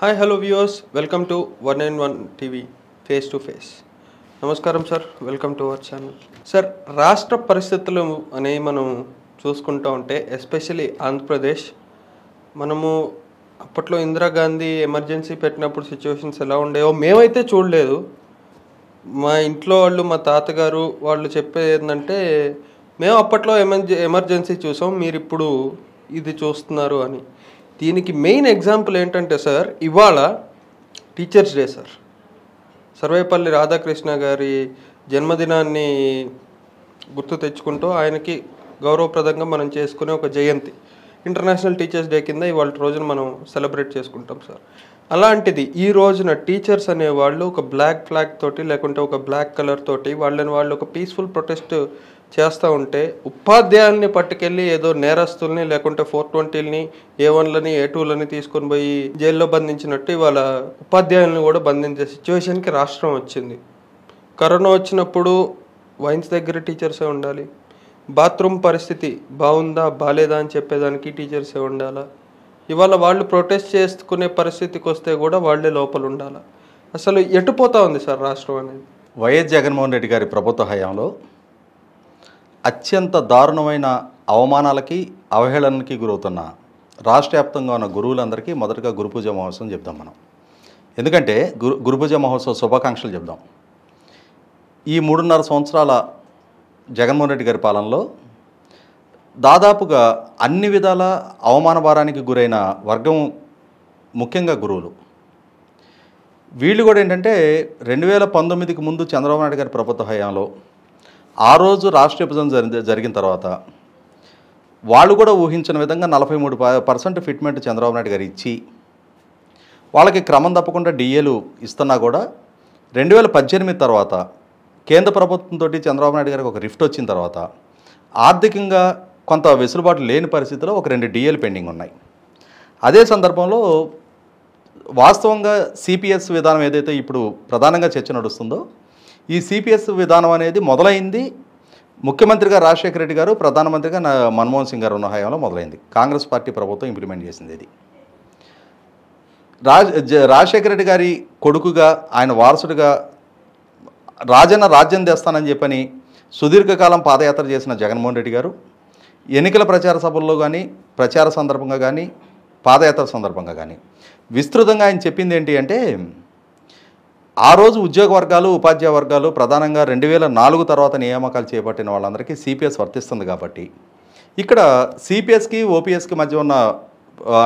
Hi hello viewers welcome to one and one TV face to face నమస్కారం sir welcome to our channel sir రాష్ట్ర పరిస్థితులు అనేవి మనం చూసుకుంటూ ఉంటే ఎస్పెషలీ ఆంధ్రప్రదేశ్ మనము అప్పట్లో ఇందిరాగాంధీ ఎమర్జెన్సీ పెట్టినప్పుడు సిచ్యువేషన్స్ ఎలా ఉండేవో మేమైతే చూడలేదు. మా ఇంట్లో వాళ్ళు మా తాతగారు వాళ్ళు చెప్పేది ఏంటంటే మేము అప్పట్లో ఎమర్జె ఎమర్జెన్సీ చూసాం మీరు ఇప్పుడు ఇది చూస్తున్నారు అని. దీనికి మెయిన్ ఎగ్జాంపుల్ ఏంటంటే సార్ ఇవాళ teachers day sir Sarvepalli Radhakrishna గారి జన్మదినాన్ని గుర్తు తెచ్చుకుంటూ ఆయనకి గౌరవప్రదంగా మనం చేసుకునే ఒక జయంతి. ఇంటర్నేషనల్ టీచర్స్ డే కింద ఇవాళ రోజున మనం సెలబ్రేట్ చేసుకుంటాం సార్ అలాంటిది ఈ రోజున టీచర్స్ అనేవాళ్ళు ఒక బ్లాక్ ఫ్లాగ్ తోటి లేకుంటే ఒక బ్లాక్ కలర్ తోటి వాళ్ళని వాళ్ళు ఒక పీస్ఫుల్ ప్రొటెస్ట్ చేస్తూ ఉంటే ఉపాధ్యాయుల్ని పట్టుకెళ్ళి ఏదో నేరస్తుల్ని లేకుంటే ఫోర్ ట్వంటీలని ఏ వన్లని ఏ టూలని తీసుకొని పోయి జైల్లో బంధించినట్టు ఇవాళ ఉపాధ్యాయుల్ని కూడా బంధించే సిచ్యువేషన్కి రాష్ట్రం వచ్చింది. కరోనా వచ్చినప్పుడు వైన్స్ దగ్గర టీచర్సే ఉండాలి. బాత్రూమ్ పరిస్థితి బాగుందా బాలేదా అని చెప్పేదానికి టీచర్సే ఉండాలా? ఇవాళ వాళ్ళు ప్రొటెస్ట్ చేసుకునే పరిస్థితికి వస్తే కూడా వాళ్ళే లోపల ఉండాలా? అసలు ఎటుపోతా ఉంది సార్ రాష్ట్రం అనేది? వైఎస్ జగన్మోహన్ రెడ్డి గారి ప్రభుత్వ హయాంలో అత్యంత దారుణమైన అవమానాలకి అవహేళనకి గురవుతున్న రాష్ట్ర వ్యాప్తంగా ఉన్న గురువులందరికీ మొదటగా గురుపూజ మహోత్సవం చెప్దాం మనం. ఎందుకంటే గురు గురుపూజ మహోత్సవ శుభాకాంక్షలు చెప్దాం. ఈ మూడున్నర సంవత్సరాల జగన్మోహన్ రెడ్డి గారి పాలనలో దాదాపుగా అన్ని విధాల అవమాన భారానికి గురైన వర్గం ముఖ్యంగా గురువులు. వీళ్ళు కూడా ఏంటంటే రెండు వేల పంతొమ్మిదికి ముందు చంద్రబాబు నాయుడు గారి ప్రభుత్వ హయాంలో ఆ రోజు రాష్ట్ర విభజన జరిగి జరిగిన తర్వాత వాళ్ళు కూడా ఊహించిన విధంగా నలభై మూడు పర్సెంట్ ఫిట్మెంట్ చంద్రబాబు నాయుడు గారు ఇచ్చి వాళ్ళకి క్రమం తప్పకుండా డిఏలు ఇస్తున్నా కూడా రెండు వేల పద్దెనిమిది తర్వాత కేంద్ర ప్రభుత్వంతో చంద్రబాబు నాయుడు గారికి ఒక రిఫ్ట్ వచ్చిన తర్వాత ఆర్థికంగా కొంత వెసులుబాటు లేని పరిస్థితిలో ఒక రెండు డిఏలు పెండింగ్ ఉన్నాయి. అదే సందర్భంలో వాస్తవంగా సిపిఎస్ విధానం ఏదైతే ఇప్పుడు ప్రధానంగా చర్చ నడుస్తుందో ఈ సిపిఎస్ విధానం అనేది మొదలైంది. ముఖ్యమంత్రిగా రాజశేఖర రెడ్డి గారు ప్రధానమంత్రిగా మన్మోహన్ సింగ్ గారు ఉన్న హయాంలో మొదలైంది. కాంగ్రెస్ పార్టీ ప్రభుత్వం ఇంప్లిమెంట్ చేసింది ఇది. రాజ్ రాజశేఖర రెడ్డి గారి కొడుకుగా ఆయన వారసుడిగా రాజన్న రాజ్యం తెస్తానని చెప్పని సుదీర్ఘకాలం పాదయాత్ర చేసిన జగన్మోహన్ రెడ్డి గారు ఎన్నికల ప్రచార సభల్లో కానీ ప్రచార సందర్భంగా కానీ పాదయాత్ర సందర్భంగా కానీ విస్తృతంగా ఆయన చెప్పింది ఏంటి అంటే ఆ రోజు ఉద్యోగ వర్గాలు ఉపాధ్యాయ వర్గాలు ప్రధానంగా రెండు వేల నాలుగు తర్వాత నియామకాలు చేపట్టిన వాళ్ళందరికీ సిపిఎస్ వర్తిస్తుంది కాబట్టి. ఇక్కడ సిపిఎస్కి ఓపీఎస్కి మధ్య ఉన్న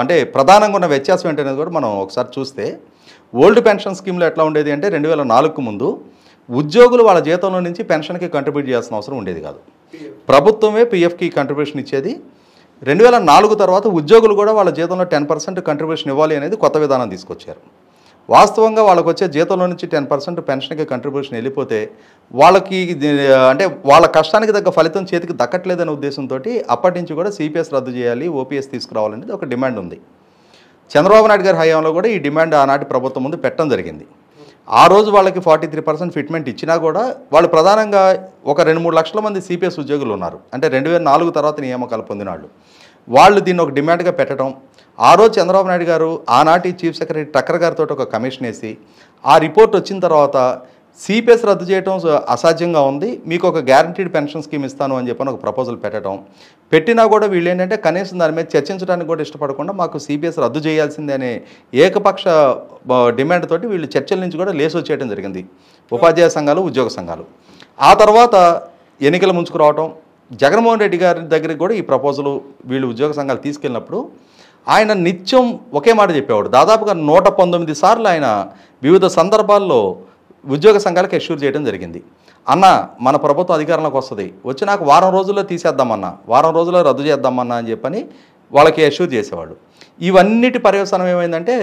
అంటే ప్రధానంగా ఉన్న వ్యత్యాసం ఏంటనేది కూడా మనం ఒకసారి చూస్తే ఓల్డ్ పెన్షన్ స్కీమ్లో ఎట్లా ఉండేది అంటే రెండు వేల నాలుగుకు ముందు ఉద్యోగులు వాళ్ళ జీతంలో నుంచి పెన్షన్కి కంట్రిబ్యూట్ చేయాల్సిన అవసరం ఉండేది కాదు. ప్రభుత్వమే పిఎఫ్కి కంట్రిబ్యూషన్ ఇచ్చేది. రెండు వేల నాలుగు తర్వాత ఉద్యోగులు కూడా వాళ్ళ జీతంలో టెన్ పర్సెంట్ కంట్రిబ్యూషన్ ఇవ్వాలి అనేది కొత్త విధానం తీసుకొచ్చారు. వాస్తవంగా వాళ్ళకి వచ్చే జీతంలో నుంచి టెన్ పర్సెంట్ పెన్షన్కి కంట్రిబ్యూషన్ వెళ్ళిపోతే వాళ్ళకి అంటే వాళ్ళ కష్టానికి తగ్గ ఫలితం చేతికి దక్కట్లేదనే ఉద్దేశంతో అప్పటి నుంచి కూడా సిపిఎస్ రద్దు చేయాలి ఓపీఎస్ తీసుకురావాలనేది ఒక డిమాండ్ ఉంది. చంద్రబాబు నాయుడు గారి హయాంలో కూడా ఈ డిమాండ్ ఆనాటి ప్రభుత్వం ముందు పెట్టడం జరిగింది. ఆ రోజు వాళ్ళకి ఫార్టీ త్రీ పర్సెంట్ ఫిట్మెంట్ ఇచ్చినా కూడా వాళ్ళు ప్రధానంగా ఒక రెండు మూడు లక్షల మంది సిపిఎస్ ఉద్యోగులు ఉన్నారు. అంటే రెండు వేల నాలుగు తర్వాత నియామకాలు పొందిన వాళ్ళు వాళ్ళు దీన్ని ఒక డిమాండ్గా పెట్టడం ఆ రోజు చంద్రబాబు నాయుడు గారు ఆనాటి చీఫ్ సెక్రటరీ టక్కర్ గారితో ఒక కమిషన్ వేసి ఆ రిపోర్ట్ వచ్చిన తర్వాత సిపిఎస్ రద్దు చేయడం స- అసాధ్యంగా ఉంది. మీకు ఒక గ్యారంటీడ్ పెన్షన్ స్కీమ్ ఇస్తాను అని చెప్పని ఒక ప్రపోజల్ పెట్టడం పెట్టినా కూడా వీళ్ళు ఏంటంటే కనీసం దాని మీద చర్చించడానికి కూడా ఇష్టపడకుండా మాకు సిపిఎస్ రద్దు చేయాల్సిందే అనే ఏకపక్ష డిమాండ్ తోటి వీళ్ళు చర్చల నుంచి కూడా లేసు వచ్చేయడం జరిగింది. ఉపాధ్యాయ సంఘాలు ఉద్యోగ సంఘాలు. ఆ తర్వాత ఎన్నికలు ముంచుకురావటం జగన్మోహన్ రెడ్డి గారి దగ్గరికి కూడా ఈ ప్రపోజలు వీళ్ళు ఉద్యోగ సంఘాలు తీసుకెళ్ళినప్పుడు ఆయన నిత్యం ఒకే మాట చెప్పేవాడు. దాదాపుగా నూట పంతొమ్మిది సార్లు ఆయన వివిధ సందర్భాల్లో ఉద్యోగ సంఘాలకు ఎష్యూర్ చేయడం జరిగింది. అన్న మన ప్రభుత్వం అధికారంలోకి వస్తుంది. వచ్చి నాకు వారం రోజుల్లో తీసేద్దామన్నా వారం రోజుల్లో రద్దు చేద్దామన్నా అని చెప్పని వాళ్ళకి ఎష్యూర్ చేసేవాడు. ఇవన్నిటి పర్యవసానం ఏమైందంటే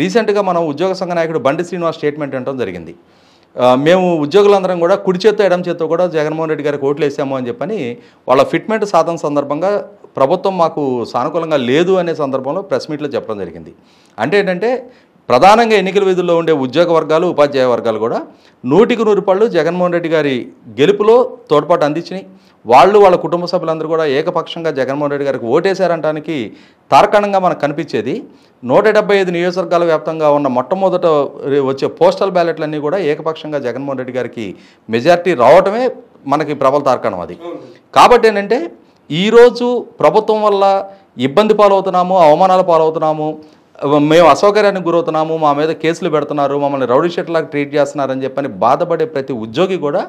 రీసెంట్గా మనం ఉద్యోగ సంఘ నాయకుడు బండి శ్రీనివాస్ స్టేట్మెంట్ అనడం జరిగింది. మేము ఉద్యోగులందరం కూడా కుడి చేత్తో ఎడమ చేత్తో కూడా జగన్మోహన్ రెడ్డి గారికి ఓట్లు వేసాము అని చెప్పని వాళ్ళ ఫిట్మెంట్ సాధన సందర్భంగా ప్రభుత్వం మాకు సానుకూలంగా లేదు అనే సందర్భంలో ప్రెస్ మీట్లో చెప్పడం జరిగింది. అంటే ఏంటంటే ప్రధానంగా ఎన్నికల విధుల్లో ఉండే ఉద్యోగ వర్గాలు ఉపాధ్యాయ వర్గాలు కూడా నూటికి నూరు పళ్ళు జగన్మోహన్ రెడ్డి గారి గెలుపులో తోడ్పాటు అందించినాయి. వాళ్ళు వాళ్ళ కుటుంబ సభ్యులందరూ కూడా ఏకపక్షంగా జగన్మోహన్ రెడ్డి గారికి ఓటేశారంటానికి తార్కాణంగా మనకు కనిపించేది. నూట డెబ్బై ఐదు నియోజకవర్గాల వ్యాప్తంగా ఉన్న మొట్టమొదట వచ్చే పోస్టల్ బ్యాలెట్లన్నీ కూడా ఏకపక్షంగా జగన్మోహన్ రెడ్డి గారికి మెజారిటీ రావటమే మనకి ప్రబల తార్కాణం అది. కాబట్టి ఏంటంటే ఈరోజు ప్రభుత్వం వల్ల ఇబ్బంది పాలవుతున్నాము అవమానాల పాలవుతున్నాము మేము అసౌకర్యానికి గురవుతున్నాము మా మీద కేసులు పెడుతున్నారు మమ్మల్ని రౌడీ షెట్లాగా ట్రీట్ చేస్తున్నారని చెప్పని బాధపడే ప్రతి ఉద్యోగి కూడా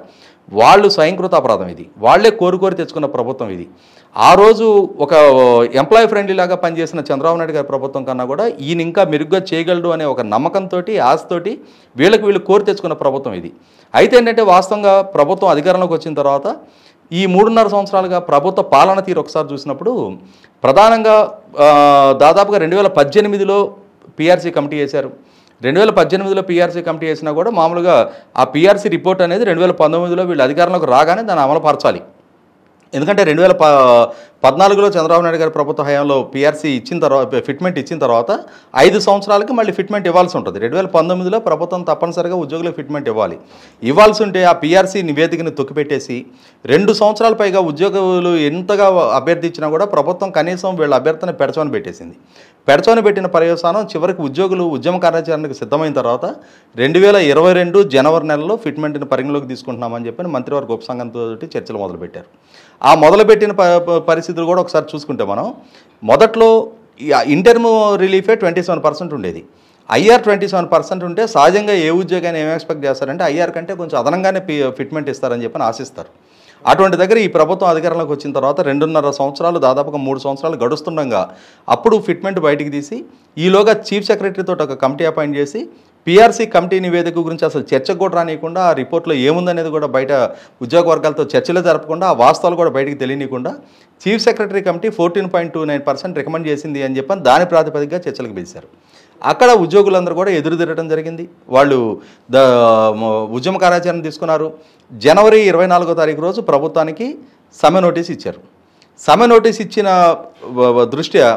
వాళ్ళు స్వయంకృత అపరాధం ఇది. వాళ్ళే కోరుకోరి తెచ్చుకున్న ప్రభుత్వం ఇది. ఆ రోజు ఒక ఎంప్లాయీ ఫ్రెండ్లీ లాగా పనిచేసిన చంద్రబాబు నాయుడు గారి ప్రభుత్వం కన్నా కూడా ఈయన ఇంకా మెరుగ్గా చేయగలడు అనే ఒక నమ్మకంతో ఆశతోటి వీళ్ళకి వీళ్ళు కోరి తెచ్చుకున్న ప్రభుత్వం ఇది. అయితే ఏంటంటే వాస్తవంగా ప్రభుత్వం అధికారంలోకి వచ్చిన తర్వాత ఈ మూడున్నర సంవత్సరాలుగా ప్రభుత్వ పాలన తీరు ఒకసారి చూసినప్పుడు ప్రధానంగా దాదాపుగా రెండు వేల పద్దెనిమిదిలో పిఆర్సీ కమిటీ వేశారు. రెండు వేల పద్దెనిమిదిలో పీఆర్సీ కమిటీ వేసినా కూడా మామూలుగా ఆ పీఆర్సీ రిపోర్ట్ అనేది రెండు వేల పంతొమ్మిదిలో వీళ్ళు అధికారంలోకి రాగానే దాన్ని అమలుపరచాలి. ఎందుకంటే రెండు వేల ప పద్నాలుగులో చంద్రబాబు నాయుడు గారి ప్రభుత్వ హయాంలో పీఆర్సీ ఇచ్చిన తర్వాత ఫిట్మెంట్ ఇచ్చిన తర్వాత ఐదు సంవత్సరాలకి మళ్ళీ ఫిట్మెంట్ ఇవ్వాల్సి ఉంటుంది. రెండు వేల పంతొమ్మిదిలో ప్రభుత్వం తప్పనిసరిగా ఉద్యోగులకు ఫిట్మెంట్ ఇవ్వాలి. ఇవ్వాల్సి ఉంటే ఆ పీఆర్సీ నివేదికను తొక్కిపెట్టేసి రెండు సంవత్సరాల పైగా ఉద్యోగులు ఎంతగా అభ్యర్థించినా కూడా ప్రభుత్వం కనీసం వీళ్ళ అభ్యర్థన పెడచోని పెట్టేసింది. పెడచోని పెట్టిన పర్యవసానం చివరికి ఉద్యోగులు ఉద్యమ కార్యాచరణకు సిద్ధమైన తర్వాత రెండు వేల ఇరవై రెండు జనవరి నెలలో ఫిట్మెంట్ని పరిగణలోకి తీసుకుంటున్నామని చెప్పి మంత్రివర్గ ఉపసంఘంతో చర్చలు మొదలుపెట్టారు. ఆ మొదలుపెట్టిన ప పరిస్థితులు కూడా ఒకసారి చూసుకుంటే మనం మొదట్లో ఇంటర్మ్ రిలీఫే ట్వంటీ సెవెన్ పర్సెంట్ ఉండేది. ఐఆర్ ట్వంటీ సెవెన్ పర్సెంట్ ఉంటే సహజంగా ఏ ఉద్యోగాన్ని ఏం ఎక్స్పెక్ట్ చేస్తారంటే ఐఆర్ కంటే కొంచెం అదనంగానే పి ఫిట్మెంట్ ఇస్తారని చెప్పని ఆశిస్తారు. అటువంటి దగ్గర ఈ ప్రభుత్వం అధికారంలోకి వచ్చిన తర్వాత రెండున్నర సంవత్సరాలు దాదాపుగా మూడు సంవత్సరాలు గడుస్తుండగా అప్పుడు ఫిట్మెంట్ బయటికి తీసి ఈలోగా చీఫ్ సెక్రటరీతో ఒక కమిటీ అపాయింట్ చేసి పీఆర్సీ కమిటీ నివేదిక గురించి అసలు చర్చకు కూడా రానియకుండా ఆ రిపోర్ట్లో ఏముందనేది కూడా బయట ఉద్యోగ వర్గాలతో చర్చలు జరపకుండా ఆ వాస్తవాలు కూడా బయటకు తెలియనియకుండా chief secretary committee fourteen point two nine percent recommend చేసింది అని చెప్పని దాని ప్రాతిపదికగా చర్చలకు పిలిచారు. అక్కడ ఉద్యోగులందరూ కూడా ఎదురు తిరగడం జరిగింది. వాళ్ళు ద ఉద్యమ కార్యాచరణ తీసుకున్నారు. జనవరి ఇరవై నాలుగో తారీఖు రోజు ప్రభుత్వానికి సమ్మె నోటీస్ ఇచ్చారు. సమ్మె నోటీస్ ఇచ్చిన దృష్ట్యా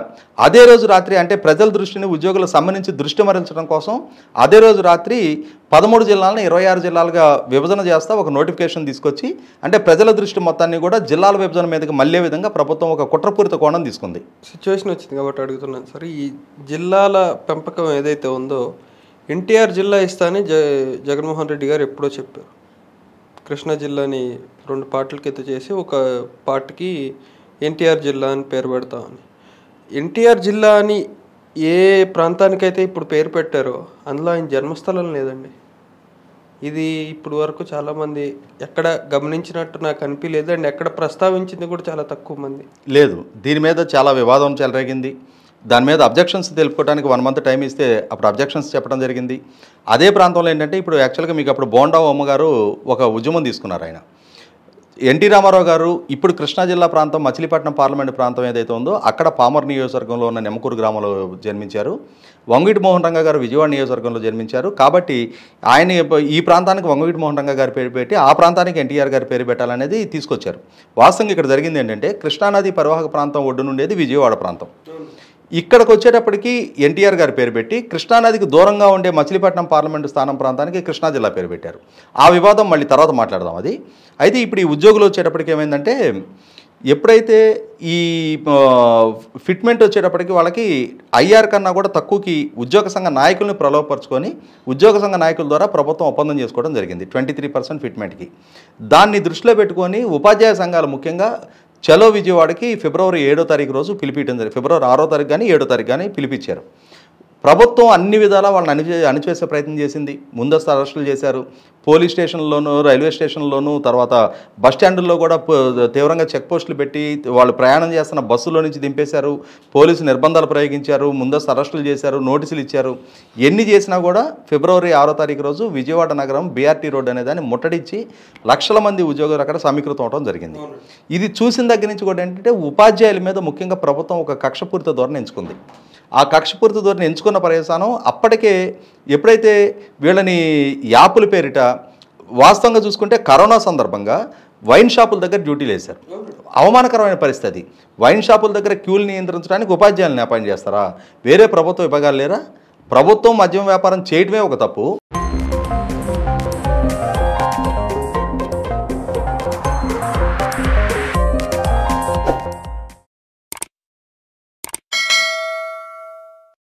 అదే రోజు రాత్రి అంటే ప్రజల దృష్టిని ఉద్యోగుల సమ్మె నుంచి దృష్టి మరల్చడం కోసం అదే రోజు రాత్రి పదమూడు జిల్లాలను ఇరవై ఆరు జిల్లాలుగా విభజన చేస్తా ఒక నోటిఫికేషన్ తీసుకొచ్చి అంటే ప్రజల దృష్టి మొత్తాన్ని కూడా జిల్లాల విభజన మీదకి మళ్ళే విధంగా ప్రభుత్వం ఒక కుట్రపూరిత కోణం తీసుకుంది. సిచ్యువేషన్ వచ్చింది కాబట్టి అడుగుతున్నాను. సార్ ఈ జిల్లాల పెంపకం ఏదైతే ఉందో ఎన్టీఆర్ జిల్లా ఇస్తానని జ జగన్మోహన్ రెడ్డి గారు ఎప్పుడో చెప్పారు. కృష్ణా జిల్లాని రెండు పార్టీల కింద చేసి ఒక పార్టీకి ఎన్టీఆర్ జిల్లా అని పేరు పెడతామని ఎన్టీఆర్ జిల్లా అని ఏ ప్రాంతానికైతే ఇప్పుడు పేరు పెట్టారో అందులో ఆయన జన్మస్థలం లేదండి. ఇది ఇప్పుడు వరకు చాలామంది ఎక్కడ గమనించినట్టు నాకు అనిపించలేదు అండ్ ఎక్కడ ప్రస్తావించింది కూడా చాలా తక్కువ మంది. లేదు దీని మీద చాలా వివాదం చెలరేగింది. దాని మీద అబ్జెక్షన్స్ తెలుపుకోవడానికి వన్ మంత్ టైం ఇస్తే అప్పుడు అబ్జెక్షన్స్ చెప్పడం జరిగింది. అదే ప్రాంతంలో ఏంటంటే ఇప్పుడు యాక్చువల్గా మీకు అప్పుడు బోండా అమ్మగారు ఒక ఉద్యమం తీసుకున్నారు ఆయన. ఎన్టీ రామారావు గారు ఇప్పుడు కృష్ణా జిల్లా ప్రాంతం మచిలీపట్నం పార్లమెంట్ ప్రాంతం ఏదైతే ఉందో అక్కడ పామర్ నియోజకవర్గంలో ఉన్న నెమకూరు గ్రామంలో జన్మించారు. వంగిటి మోహన్ రంగ గారు విజయవాడ నియోజకవర్గంలో జన్మించారు. కాబట్టి ఆయన ఈ ప్రాంతానికి వంగిటి మోహన్ రంగ గారి పేరు పెట్టి ఆ ప్రాంతానికి ఎన్టీఆర్ గారి పేరు పెట్టాలనేది తీసుకొచ్చారు. వాస్తవంగా ఇక్కడ జరిగింది ఏంటంటే కృష్ణానది పరివాహక ప్రాంతం ఒడ్డునుండేది విజయవాడ ప్రాంతం. ఇక్కడికి వచ్చేటప్పటికి ఎన్టీఆర్ గారి పేరు పెట్టి కృష్ణానదికి దూరంగా ఉండే మచిలీపట్నం పార్లమెంటు స్థానం ప్రాంతానికి కృష్ణా జిల్లా పేరు పెట్టారు. ఆ వివాదం మళ్ళీ తర్వాత మాట్లాడదాం అది. అయితే ఇప్పుడు ఈ ఉద్యోగులు వచ్చేటప్పటికి ఏమైందంటే ఎప్పుడైతే ఈ ఫిట్మెంట్ వచ్చేటప్పటికి వాళ్ళకి ఐఆర్ కన్నా కూడా తక్కువకి ఉద్యోగ సంఘ నాయకుల్ని ప్రలోభపరుచుకొని ఉద్యోగ సంఘ నాయకుల ద్వారా ప్రభుత్వం ఒప్పందం చేసుకోవడం జరిగింది ట్వంటీ త్రీ పర్సెంట్ ఫిట్మెంట్కి. దాన్ని దృష్టిలో పెట్టుకొని ఉపాధ్యాయ సంఘాలు ముఖ్యంగా చలో విజయవాడకి ఫిబ్రవరి ఏడో తారీఖు రోజు పిలిపించడం జరిగింది. ఫిబ్రవరి ఆరో తారీఖు కానీ ఏడో తారీఖు కానీ పిలిపించారు. ప్రభుత్వం అన్ని విధాలా వాళ్ళని అణిచే అణిచేసే ప్రయత్నం చేసింది. ముందస్తు అరెస్టులు చేశారు. పోలీస్ స్టేషన్లోనూ రైల్వే స్టేషన్లోనూ తర్వాత బస్ స్టాండ్లో కూడా తీవ్రంగా చెక్ పోస్టులు పెట్టి వాళ్ళు ప్రయాణం చేస్తున్న బస్సులో నుంచి దింపేశారు. పోలీసు నిర్బంధాలు ప్రయోగించారు. ముందస్తు అరెస్టులు చేశారు. నోటీసులు ఇచ్చారు. ఎన్ని చేసినా కూడా ఫిబ్రవరి ఆరో తారీఖు రోజు విజయవాడ నగరం బీఆర్టీ రోడ్ అనే దాన్ని ముట్టడించి లక్షల మంది ఉద్యోగులు అక్కడ సమీకృతం అవడం జరిగింది. ఇది చూసిన దగ్గర నుంచి కూడా ఏంటంటే ఉపాధ్యాయుల మీద ముఖ్యంగా ప్రభుత్వం ఒక కక్షపూరిత ధోరణి ఎంచుకుంది. ఆ కక్షపూరిత ధోరణి ఎంచుకున్న పర్యవసానం అప్పటికే ఎప్పుడైతే వీళ్ళని యాపుల పేరిట వాస్తవంగా చూసుకుంటే కరోనా సందర్భంగా వైన్ షాపుల దగ్గర డ్యూటీలు వేశారు అవమానకరమైన పరిస్థితి. వైన్ షాపుల దగ్గర క్యూలు నియంత్రించడానికి ఉపాధ్యాయులను అపాయింట్ చేస్తారా? వేరే ప్రభుత్వ విభాగాలు లేరా? ప్రభుత్వం మద్యం వ్యాపారం చేయటమే ఒక తప్పు.